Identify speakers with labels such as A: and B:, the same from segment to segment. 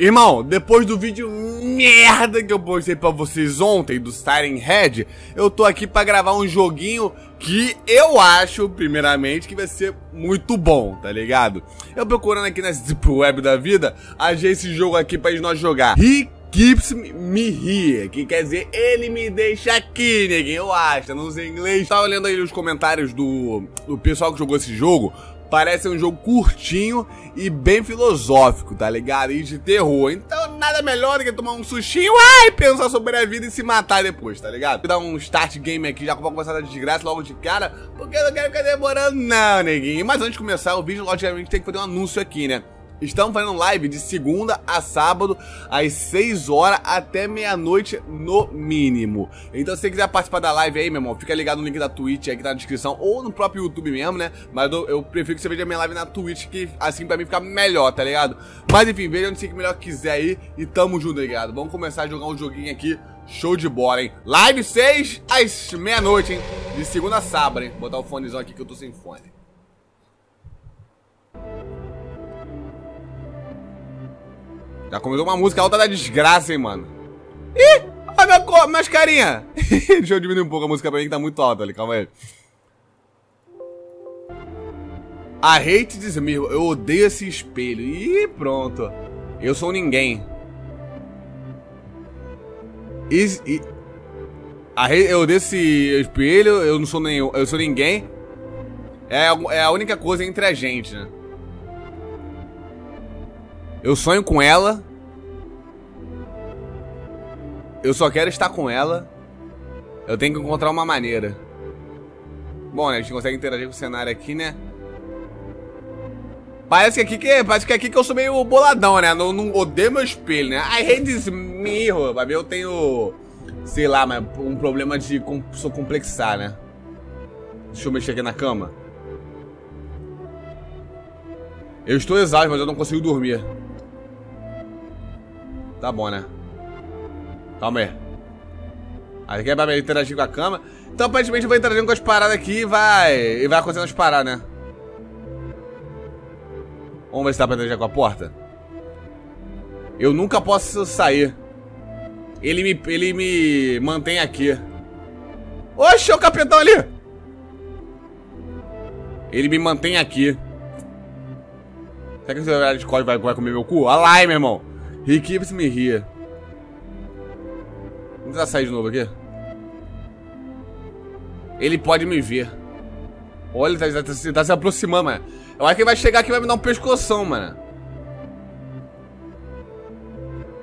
A: Irmão, depois do vídeo merda que eu postei pra vocês ontem do Siren Head, eu tô aqui pra gravar um joguinho que eu acho, primeiramente, que vai ser muito bom, tá ligado? Eu procurando aqui na Deep Web da vida, achei esse jogo aqui pra nós jogar. He keeps me here, que quer dizer ele me deixa aqui, neguinho, eu acho, não sei inglês. Tava lendo aí os comentários do, do pessoal que jogou esse jogo, Parece um jogo curtinho e bem filosófico, tá ligado? E de terror. Então nada melhor do que tomar um sustinho, ai, pensar sobre a vida e se matar depois, tá ligado? Vou dar um start game aqui, já vou começar a desgraça logo de cara, porque eu não quero ficar demorando não, neguinho. Mas antes de começar o vídeo, logicamente tem que fazer um anúncio aqui, né? Estamos fazendo live de segunda a sábado, às 6 horas até meia-noite no mínimo. Então se você quiser participar da live aí, meu irmão, fica ligado no link da Twitch aqui na descrição, ou no próprio YouTube mesmo, né? Mas eu, eu prefiro que você veja minha live na Twitch, que assim pra mim fica melhor, tá ligado? Mas enfim, veja onde você melhor quiser aí e tamo junto, tá ligado? Vamos começar a jogar um joguinho aqui, show de bola, hein? Live 6 às meia-noite, hein? De segunda a sábado, hein? Vou botar o fonezão aqui que eu tô sem fone. Já começou uma música alta da desgraça, hein, mano. Ih, olha minha cor, minhas carinhas. Deixa eu diminuir um pouco a música pra mim que tá muito alta ali, calma aí. A hate diz eu odeio esse espelho. Ih, pronto. Eu sou ninguém. E, e, a, eu odeio esse espelho, eu não sou nenhum, eu sou ninguém. É, é a única coisa entre a gente, né? Eu sonho com ela. Eu só quero estar com ela. Eu tenho que encontrar uma maneira. Bom, né? A gente consegue interagir com o cenário aqui, né? Parece que aqui que, parece que aqui que eu sou meio boladão, né? Não, não odeio meu espelho, né? I hate this mirror. Ver, eu tenho, sei lá, mas um problema de sou complexar, né? Deixa eu mexer aqui na cama. Eu estou exausto, mas eu não consigo dormir. Tá bom, né? Calma aí. Aqui é pra interagir com a cama. Então, aparentemente, eu vou interagindo com as paradas aqui e vai... E vai acontecendo as paradas, né? Vamos ver se dá pra interagir com a porta. Eu nunca posso sair. Ele me, ele me mantém aqui. Oxe, é o capitão ali! Ele me mantém aqui. Será que esse horário de código vai, vai comer meu cu? Olha lá, meu irmão. He keeps me here. Vamos tentar sair de novo aqui. Ele pode me ver. Olha, ele tá, tá, tá, se aproximando, mano. Eu acho que ele vai chegar aqui e vai me dar um pescoção, mano.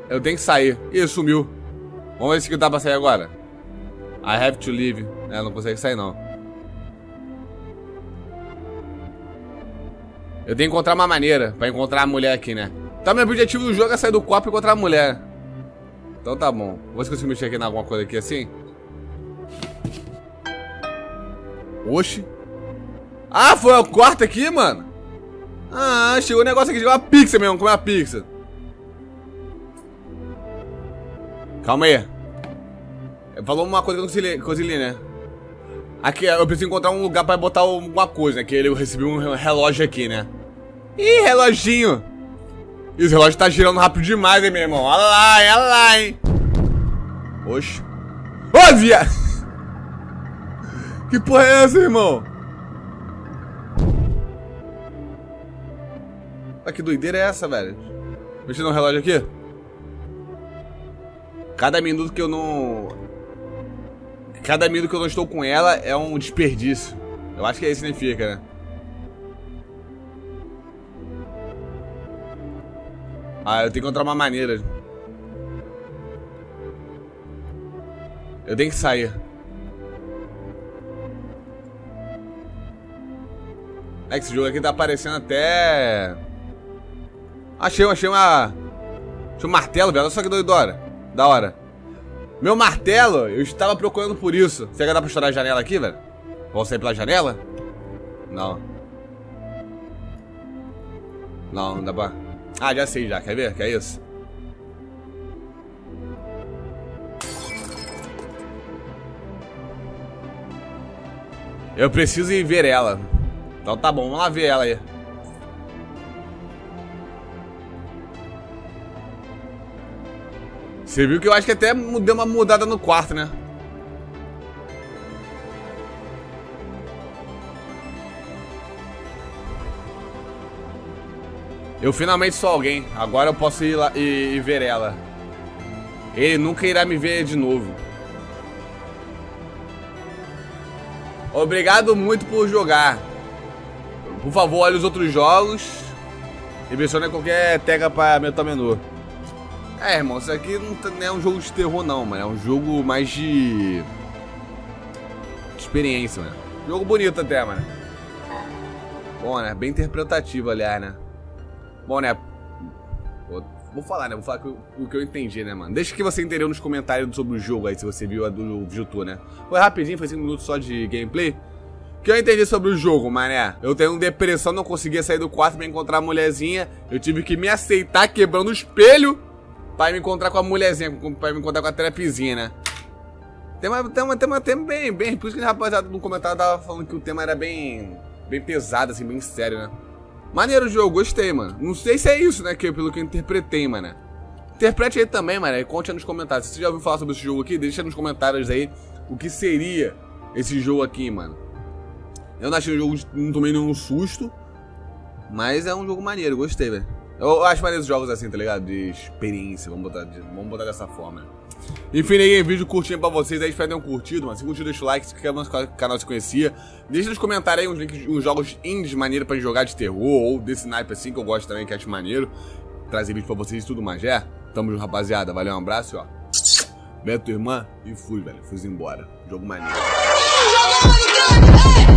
A: Eu tenho que sair. Ih, sumiu. Vamos ver se dá pra sair agora. I have to leave. É, não consegue sair, não. Eu tenho que encontrar uma maneira pra encontrar a mulher aqui, né? Tá, meu objetivo do jogo é sair do copo e encontrar a mulher. Então tá bom. Vou ver se consigo mexer aqui em alguma coisa aqui assim. Oxi. Ah, foi o quarto aqui, mano? Ah, chegou um negócio aqui. Chegou uma pizza mesmo. Comer uma pizza. Calma aí. Falou uma coisa que eu não li, né? Aqui, eu preciso encontrar um lugar pra botar alguma coisa, né? Que ele recebeu um relógio aqui, né? Ih, reloginho. E os relógios tá girando rápido demais, hein, meu irmão. Olha lá, olha lá, hein. Oxe. Ô, viado! Que porra é essa, irmão? Ah, que doideira é essa, velho? Mexendo no relógio aqui. Cada minuto que eu não... Cada minuto que eu não estou com ela é um desperdício. Eu acho que é isso que significa, né? Ah, eu tenho que encontrar uma maneira. Eu tenho que sair. É que esse jogo aqui tá aparecendo até... Achei, achei uma... Achei um martelo, velho. Olha só que doidora. Da hora. Meu martelo, eu estava procurando por isso. Será que dá pra estourar a janela aqui, velho? Vamos sair pela janela? Não. Não, não dá pra... Ah, já sei já. Quer ver? Quer isso? Eu preciso ir ver ela. Então tá bom, vamos lá ver ela aí. Você viu que eu acho que até deu uma mudada no quarto, né? Eu finalmente sou alguém. Agora eu posso ir lá e, e ver ela. Ele nunca irá me ver de novo. Obrigado muito por jogar. Por favor, olhe os outros jogos. E menciona qualquer tega pra meu menu. É, irmão, isso aqui não é um jogo de terror não, mano. É um jogo mais de... de experiência, mano. Jogo bonito até, mano. Bom, né? Bem interpretativo, aliás, né? Bom, né? Vou falar, né? Vou falar o que eu entendi, né, mano? Deixa que você entendeu nos comentários sobre o jogo aí, se você viu a do Viewtour, né? Foi rapidinho, foi 5 minutos só de gameplay. O que eu entendi sobre o jogo, mané? Eu tenho depressão, não conseguia sair do quarto pra encontrar a mulherzinha. Eu tive que me aceitar quebrando o espelho pra me encontrar com a mulherzinha, pra me encontrar com a trapzinha, né? Tema, tema, tema, tema bem, bem. Por isso que o rapaziada no comentário tava falando que o tema era bem. bem pesado, assim, bem sério, né? Maneiro o jogo, gostei, mano. Não sei se é isso, né, que, pelo que eu interpretei, mano. Interprete aí também, mano. E conte aí nos comentários. Se você já ouviu falar sobre esse jogo aqui, deixa nos comentários aí o que seria esse jogo aqui, mano. Eu não achei o jogo, não tomei nenhum susto. Mas é um jogo maneiro, gostei, velho. Eu acho maneiro os jogos assim, tá ligado? De experiência, vamos botar, vamos botar dessa forma. Enfim, aí, vídeo curtinho pra vocês aí, espero que tenham curtido, mano. Se curtiu, deixa o like, se inscreve no canal se conhecia. Deixa nos comentários aí uns links, uns jogos indies maneiro pra jogar de terror, ou desse naipe assim, que eu gosto também, que acho maneiro. Trazer vídeo pra vocês e tudo mais, é? Tamo junto, rapaziada. Valeu, um abraço, ó. Beto, irmã, e fui, velho. Fui embora. Jogo maneiro.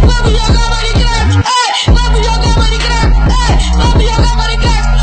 A: Vamos jogar Minecraft, vamos jogar Minecraft, vamos jogar Minecraft.